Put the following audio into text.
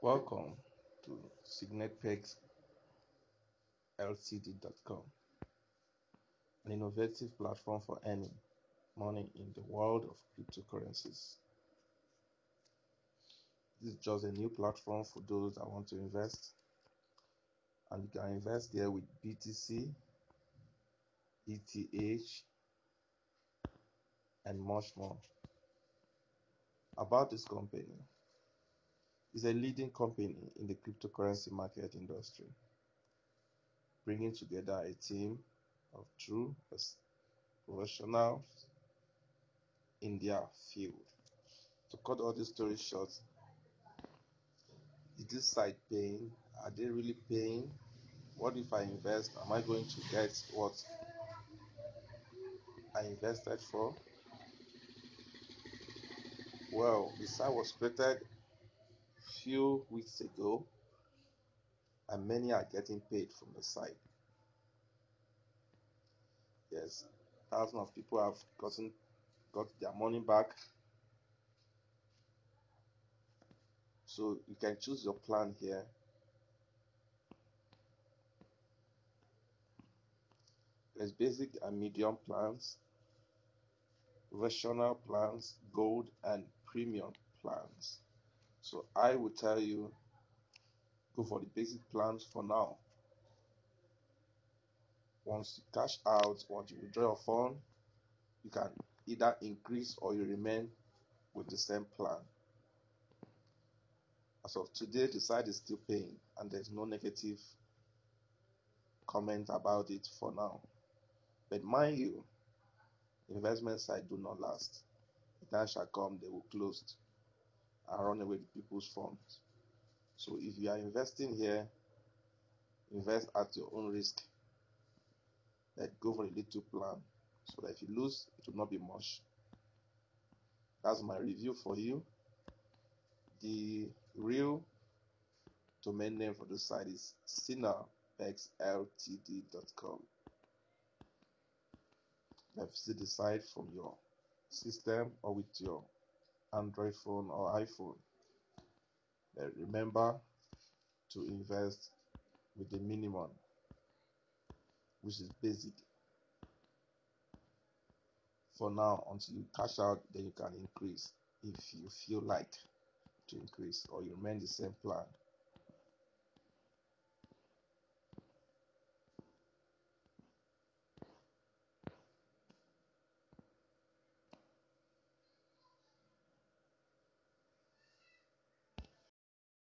Welcome to Seinapexltd.com, an innovative platform for earning money in the world of cryptocurrencies. This is just a new platform for those that want to invest, and you can invest there with BTC, ETH, and much more. About this company, is a leading company in the cryptocurrency market industry, bringing together a team of true professionals in their field. To cut all this story short, is this site paying? Are they really paying? What if I invest? Am I going to get what I invested for? Well, the site was created few weeks ago, and many are getting paid from the site. Yes, thousands of people have gotten got their money back. So you can choose your plan here. There's basic and medium plans, professional plans, gold and premium plans. So I would tell you go for the basic plans for now. Once you cash out, once you withdraw your fund, you can either increase or you remain with the same plan. As of today, the site is still paying and there's no negative comment about it for now. But mind you, investment site do not last. The time shall come, they will close away with people's funds. So if you are investing here, invest at your own risk. Let go for a little plan so that if you lose, it will not be much. That's my review for you. The real domain name for the site is Seinapexltd.com. Visit the site from your system or with your Android phone or iPhone. But remember to invest with the minimum, which is basic. For now, until you cash out, then you can increase if you feel like to increase or you remain the same plan.